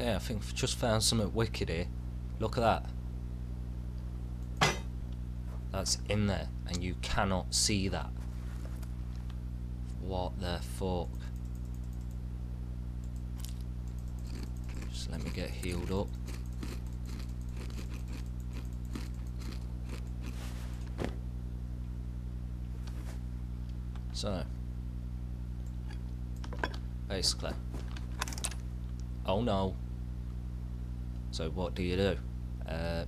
Okay, I think I've just found something wicked here. Look at that. That's in there, and you cannot see that. What the fuck? Just let me get healed up. So, basically, oh no. So what do you do? Uh,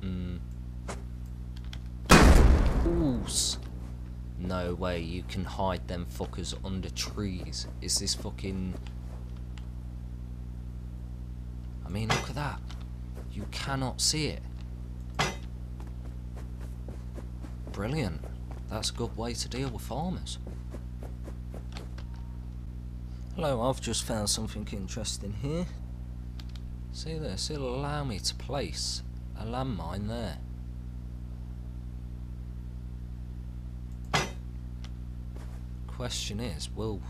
mm, Oohs. No way you can hide them fuckers under trees. Is this fucking... I mean, look at that. You cannot see it. Brilliant. That's a good way to deal with farmers. Hello, I've just found something interesting here. See this? It'll allow me to place a landmine there. Question is, will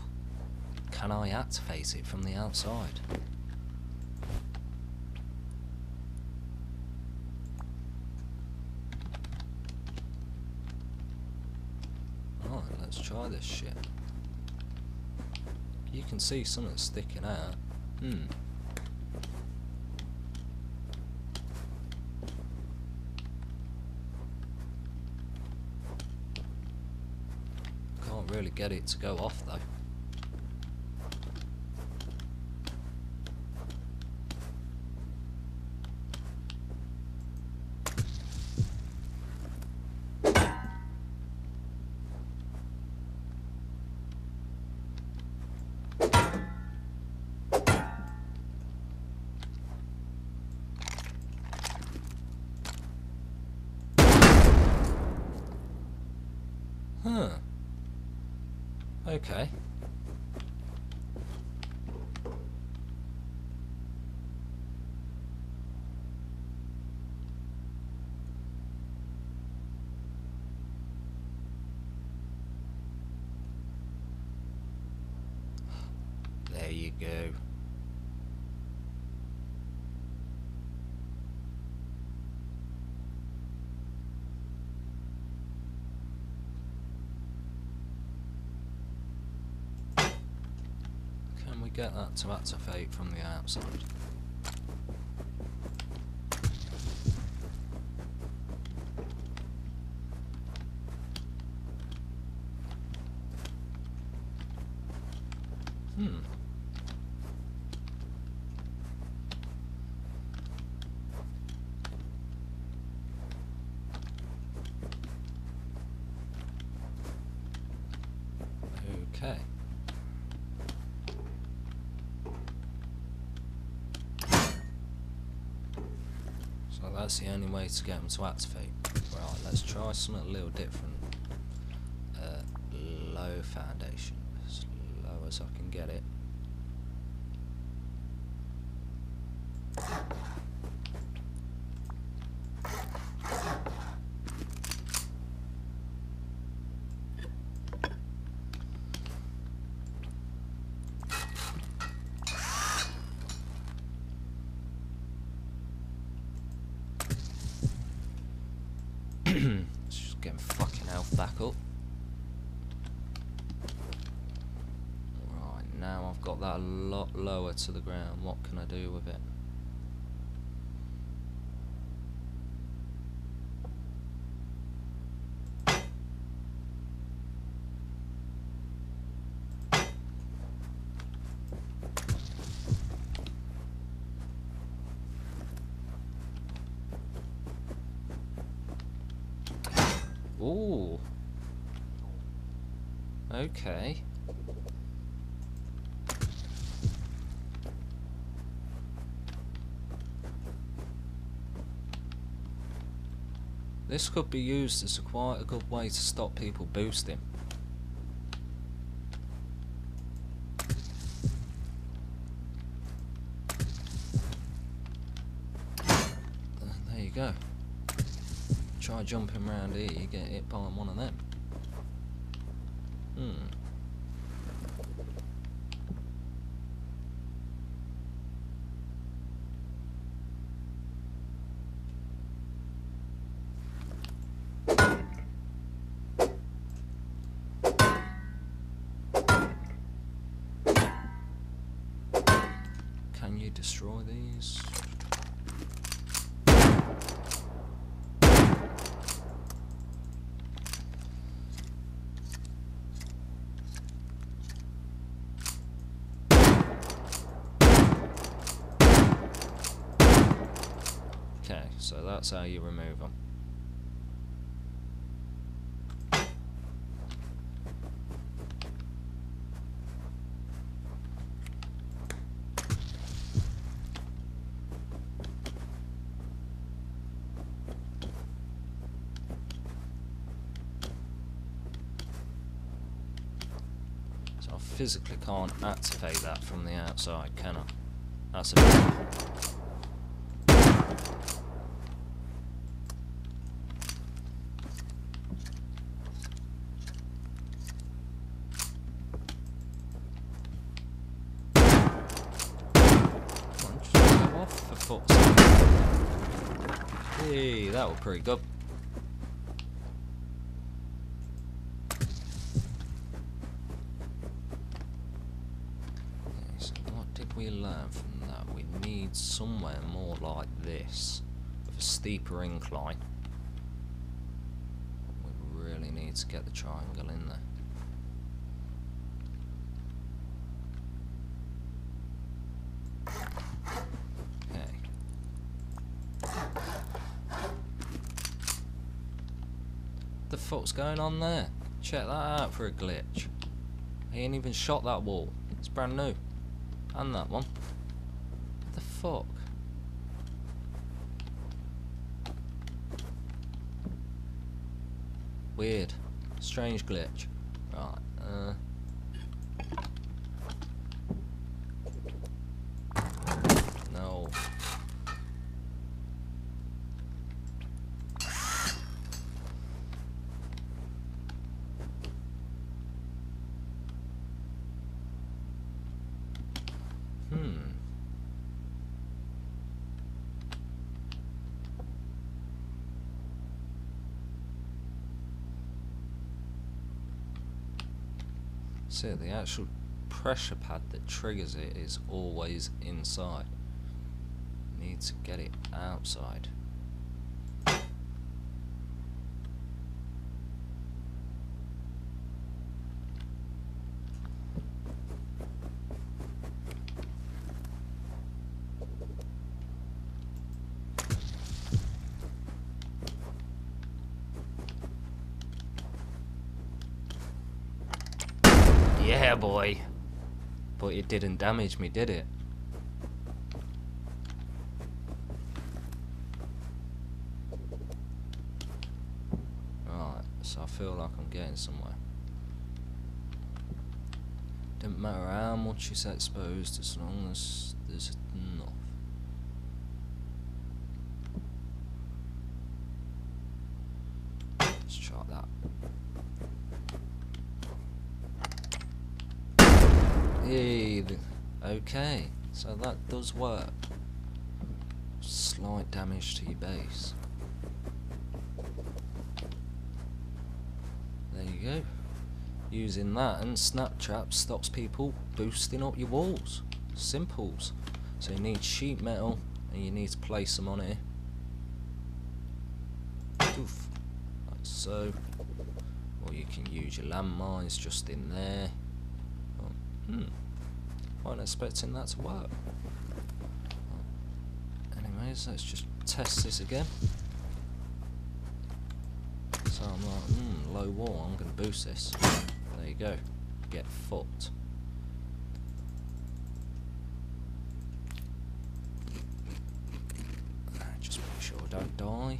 can I activate it from the outside? Alright, let's try this shit. You can see something sticking out. Hmm. Can't really get it to go off though. Okay. There you go. Can we get that to activate from the outside? Hmm. Okay. So that's the only way to get them to activate. Right, let's try something a little different. Uh, low foundation, as low as I can get it. Let's just get fucking health back up. Right, now I've got that a lot lower to the ground. What can I do with it? Ooh. Okay. This could be used as a quite a good way to stop people boosting. There you go. Try jumping around here, you get hit by one of them. Hmm. Can you destroy these? So that's how you remove them. So I physically can't activate that from the outside, can I? That's a bit Come on, just go off for fuck's sake. Hey, that was pretty good. So what did we learn from that? We need somewhere more like this, with a steeper incline. We really need to get the triangle in there. Okay. The fuck's going on there? Check that out for a glitch. He ain't even shot that wall. It's brand new. And that one. What the fuck? Weird. Strange glitch. Right, uh... No. Hmm. So the actual pressure pad that triggers it is always inside. Need to get it outside. Yeah, boy. But it didn't damage me, did it? Right, so I feel like I'm getting somewhere. Doesn't matter how much it's exposed as long as there's enough. Let's try that. Th- okay, so that does work. Slight damage to your base. There you go. Using that and snap Snaptrap stops people boosting up your walls. Simples. So you need sheet metal and you need to place them on here. Oof. Like so. Or you can use your landmines just in there. Oh, hmm. Wasn't expecting that to work. Anyways, let's just test this again. So I'm like, hmm, low wall, I'm going to boost this. There you go. Get fucked. Just make sure I don't die.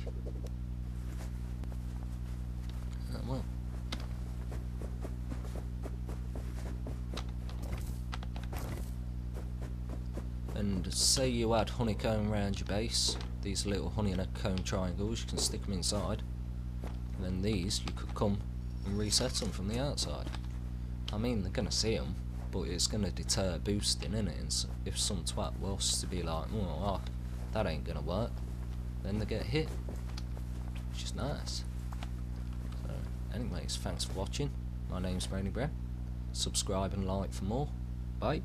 And say you add honeycomb around your base, these little honeycomb triangles, you can stick them inside. And then these, you could come and reset them from the outside. I mean, they're going to see them, but it's going to deter boosting, innit? And s if some twat was to be like, oh, that ain't going to work, then they get hit. Which is nice. So, anyways, thanks for watching. My name's Brainy. Subscribe and like for more. Bye.